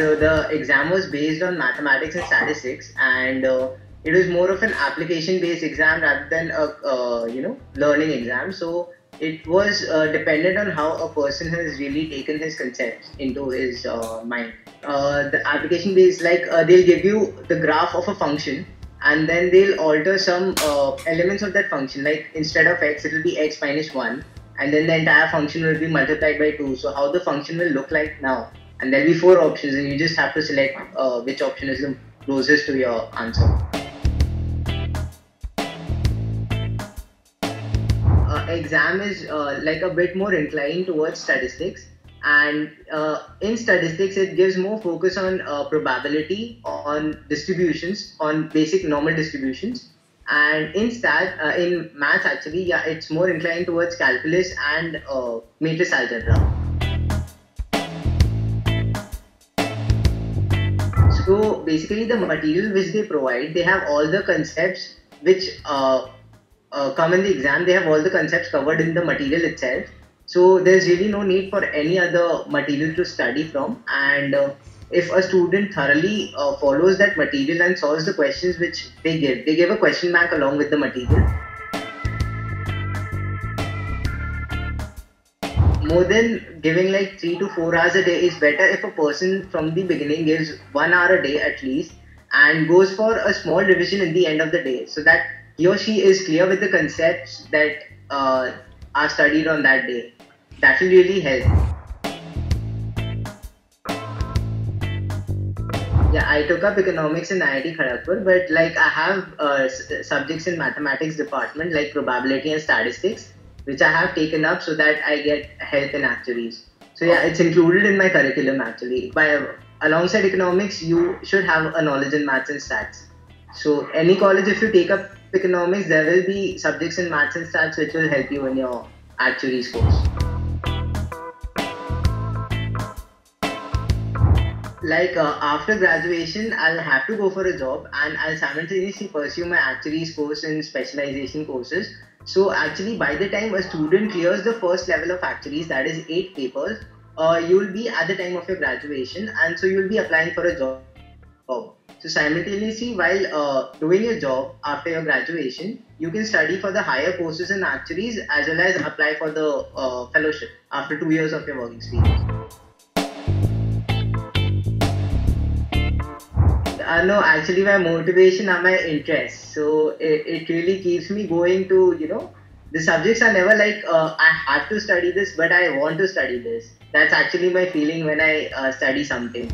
So the exam was based on mathematics and statistics, and uh, it was more of an application-based exam rather than a uh, you know learning exam. So it was uh, dependent on how a person has really taken his concepts into his uh, mind. Uh, the application-based, like uh, they'll give you the graph of a function, and then they'll alter some elements of that function. Like instead of x, it will be x minus one, and then the entire function will be multiplied by two. So how the function will look like now and there'll be four options and you just have to select uh, which option is the closest to your answer. Uh, exam is uh, like a bit more inclined towards statistics and uh, in statistics it gives more focus on uh, probability on distributions on basic normal distributions and in stat uh, in maths actually yeah it's more inclined towards calculus and matrix algebra So basically, the material which they provide, they have all the concepts which uh, uh, come in the exam. They have all the concepts covered in the material itself. So there's really no need for any other material to study from. And uh, if a student thoroughly uh, follows that material and solves the questions which they give, they give a question bank along with the material. more than giving like three to four hours a day is better if a person from the beginning gives one hour a day at least and goes for a small revision in the end of the day so that he or she is clear with the concepts that uh, are studied on that day. That will really help. Yeah, I took up economics in IIT Kharagpur, but like I have uh, subjects in mathematics department like probability and statistics which I have taken up so that I get help in actuaries. So yeah, it's included in my curriculum actually. By alongside economics, you should have a knowledge in maths and stats. So any college, if you take up economics, there will be subjects in maths and stats which will help you in your actuaries course. Like uh, after graduation, I'll have to go for a job and I'll simultaneously pursue my actuaries course and specialization courses so actually, by the time a student clears the first level of actuaries, that is eight papers, uh, you will be at the time of your graduation, and so you will be applying for a job. So simultaneously, while uh, doing your job after your graduation, you can study for the higher courses in actuaries as well as apply for the uh, fellowship after two years of your work experience. Uh, no, actually, my motivation are my interests. So it, it really keeps me going to, you know, the subjects are never like, uh, I have to study this, but I want to study this. That's actually my feeling when I uh, study something.